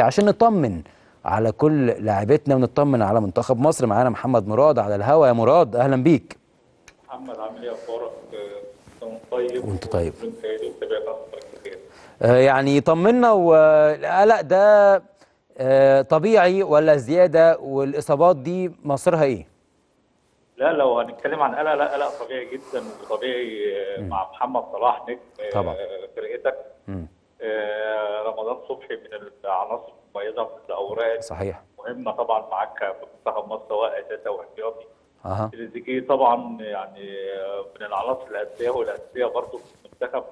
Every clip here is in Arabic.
عشان نطمن على كل لاعبتنا ونطمن على منتخب مصر معانا محمد مراد على الهوا يا مراد أهلا بيك محمد عامل إيه أخبارك؟ آه، طيب طيب. وانت بخير. آه، يعني طمنا والقلق ده آه، طبيعي ولا زيادة والإصابات دي مصيرها إيه؟ لا لو هنتكلم عن قلق لا قلق طبيعي جدا وطبيعي آه، مع محمد صلاح نجم آه، طبعا. فرقتك. آه، رمضان صبحي من العناصر المميزة في الأوراق. صحيح. مهمة طبعا معاك في منتخب مصر سواء اساسي أو إحتياطي. أها. تريزيجيه طبعا يعني آه، من العناصر الأساسية والأساسية برضه في المنتخب.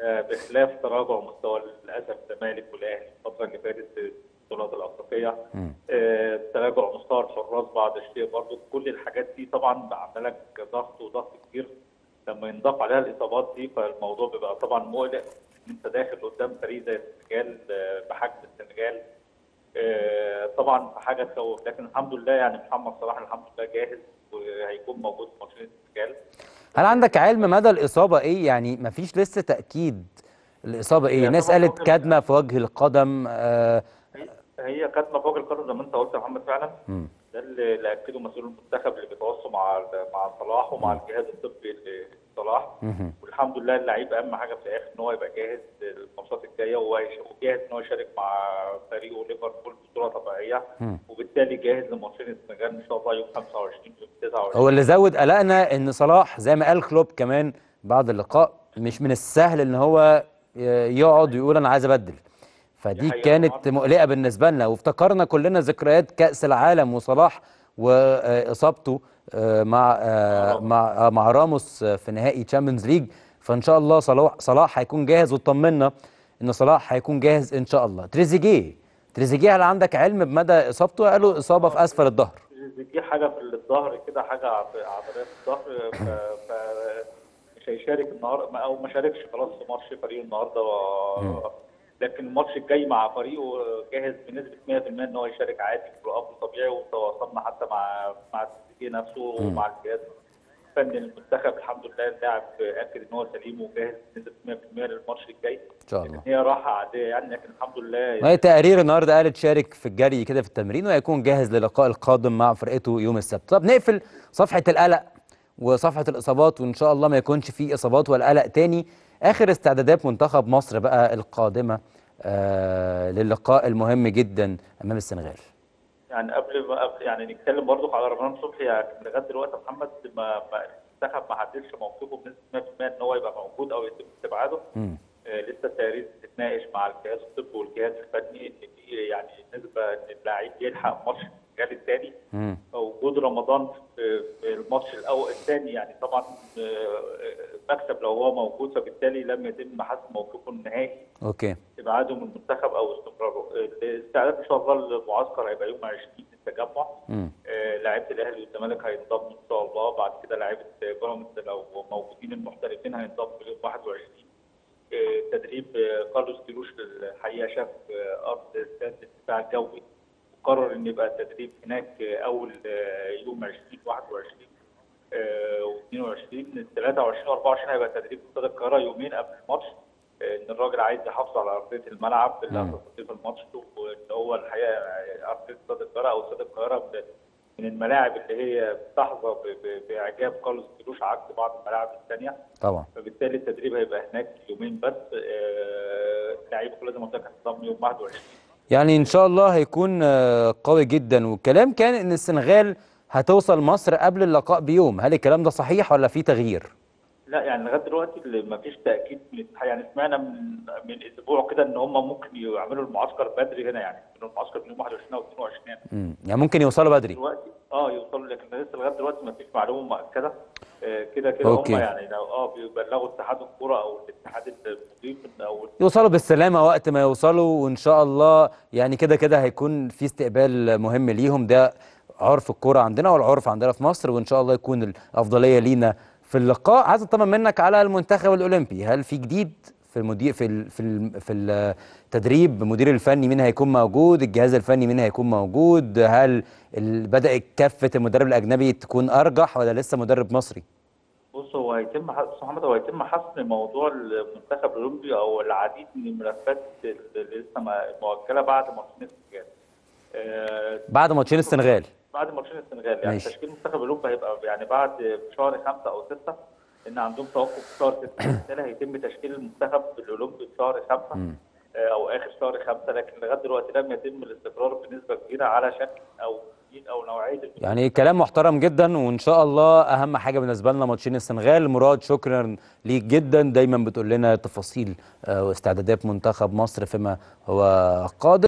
آه، بخلاف تراجع مستوى للأسف الزمالك والأهلي الفترة اللي فاتت في البطولات الأفريقية. آه، تراجع مستوى الحراس بعض الشيء برضه كل الحاجات دي طبعا عامله لك ضغط وضغط كبير. لما ينضاف عليها الإصابات دي فالموضوع بيبقى طبعا مقلق. انت داخل قدام فريق زي السنغال آه، بحجم السنغال. آه، طبعا في حاجة تخوف لكن الحمد لله يعني محمد صلاح الحمد لله جاهز وهيكون موجود في ماتشين السنغال. هل عندك علم مدى الإصابة؟ إيه يعني مفيش لسه تأكيد الاصابه إيه؟ ناس قالت كدمة في وجه القدم آه هي كانت فوق القدم زي ما انت قلت يا محمد فعلا. مم. ده اللي اللي اكده مسؤول المنتخب اللي بيتواصلوا مع مع صلاح ومع الجهاز الطبي لصلاح مهم. والحمد لله اللعيب أهم حاجة في الآخر إن هو يبقى جاهز للماتشات الجاية وجاهز إن هو يشارك مع فريقه ليفربول بصورة طبيعية. وبالتالي جاهز لماتشين السنغال إن شاء الله يوم 25 يوم 29 هو اللي زود قلقنا إن صلاح زي ما قال كلوب كمان بعد اللقاء مش من السهل إن هو يقعد ويقول أنا عايز أبدل فدي كانت. مقلقة بالنسبة لنا وافتكرنا كلنا ذكريات كأس العالم وصلاح وإصابته مع آه، راموس. مع آه، مع راموس آه، في نهائي Champions League فإن شاء الله صلاح صلاح هيكون جاهز وطمنا إن صلاح هيكون جاهز إن شاء الله. تريزيجيه تريزيجيه هل عندك علم بمدى إصابته؟ قالوا إصابة في أسفل الظهر. دي حاجة في الظهر كده حاجة عض- عضلية في الظهر ف... مش هيشارك النهارده أو ما شاركش خلاص في ماتش فريقه النهارده لكن الماتش الجاي مع فريقه جاهز بنسبة 100% إن هو يشارك عادي بامر طبيعي وتواصلنا حتى مع مع نفسه ومع الجهاز الفني للمنتخب الحمد لله اللاعب اكد إن هو سليم وجاهز بنسبة 100% للماتش الجاي. إن شاء الله. هي راحة عادية يعني لكن الحمد لله ما هي تقارير النهارده قالت شارك في الجري كده في التمرين وهيكون جاهز للقاء القادم مع فرقته يوم السبت. طب نقفل صفحة القلق وصفحة الإصابات وإن شاء الله ما يكونش فيه إصابات ولا قلق تاني. آخر استعدادات منتخب مصر بقى القادمة آه للقاء المهم جدا أمام السنغال يعني قبل ما يعني نتكلم برضو على رمضان صبحي يعني لغاية دلوقتي محمد ما المنتخب ما حددش موقفه بنسبة 100% ان هو يبقى موجود أو يتم استبعاده. آه لسه التقارير بتتناقش مع الجهاز الطبي والجهاز الفني إن في يعني نسبة إن اللاعب يلحق ماتش السنغال الثاني. وجود رمضان في الماتش الأول الثاني يعني طبعا آه، مكسب لو هو موجود فبالتالي لم يتم حسم موقفه النهائي. أوكي. ابعاده من المنتخب أو استمراره. الاستعداد إن شاء الله للمعسكر هيبقى يوم 20 التجمع. آه، لعيبه الأهلي والزمالك هينضموا إن شاء الله. بعد كده لعيبه بيراميدز لو موجودين المحترفين هينضموا يوم 21 آه، تدريب آه، كارلوس كيروش الحقيقة شاف آه، أرض استاد الدفاع الجوي. وقرر إن يبقى التدريب هناك آه، اول آه، يوم 20 21 و22 23 و24 هيبقى تدريب في استاد القاهرة يومين قبل الماتش. آه، إن الراجل عايز يحافظ على أرضية الملعب اللي. هتستضيف الماتش وإن هو الحقيقة أرضية استاد القاهرة أو استاد القاهرة من- الملاعب اللي هي بتحظى بإعجاب كارلوس كيروش عكس بعض الملاعب الثانية طبعا. فبالتالي التدريب هيبقى هناك يومين بس. آه، اللعيبه كلها زي ما قلت لك هتنضم يوم 21 يعني إن شاء الله هيكون آه، قوي جدا. والكلام كان إن السنغال هتوصل مصر قبل اللقاء بيوم. هل الكلام ده صحيح ولا في تغيير؟ لا يعني لغاية دلوقتي ما فيش تأكيد من الاتحاد يعني سمعنا من من أسبوع كده إن هم ممكن يعملوا المعسكر بدري هنا يعني المعسكر من يوم 21 أو 22 يعني مم. يعني ممكن يوصلوا بدري. دلوقتي آه يوصلوا لكن لسه لغاية دلوقتي ما فيش معلومة مؤكدة. آه، كده كده. هم يعني لو آه بيبلغوا اتحاد الكورة أو الاتحاد المضيف أو يوصلوا بالسلامة وقت ما يوصلوا وإن شاء الله يعني كده كده هيكون في استقبال مهم ليهم. ده عرف الكورة عندنا والعرف عندنا في مصر وإن شاء الله يكون الأفضلية لينا في اللقاء. عايز أطمن منك على المنتخب الأولمبي. هل في جديد؟ في المدير في في في التدريب المدير الفني مين هيكون موجود الجهاز الفني مين هيكون موجود هل بدأت كفة المدرب الأجنبي تكون أرجح ولا لسه مدرب مصري بص هو هيتم محمد هو هيتم حسم موضوع المنتخب الأولمبي أو العديد من الملفات اللي لسه مؤجله بعد ماتشين السنغال. آه، بعد ماتشين السنغال بعد ماتشين السنغال يعني. تشكيل المنتخب الأولمبي هيبقى يعني بعد شهر خمسة أو ستة لأن عندهم توقف في شهر ستة بالتالي هيتم تشكيل المنتخب الاولمبي في شهر خمسه مم. آه، أو آخر شهر خمسة لكن لغاية دلوقتي لم يتم الاستقرار بنسبة كبيرة على شكل أو أو نوعية. يعني كلام محترم جدا وإن شاء الله أهم حاجة بالنسبة لنا ماتشين السنغال مراد شكرا ليك جدا دايما بتقول لنا تفاصيل آه، واستعدادات منتخب مصر فيما هو قادم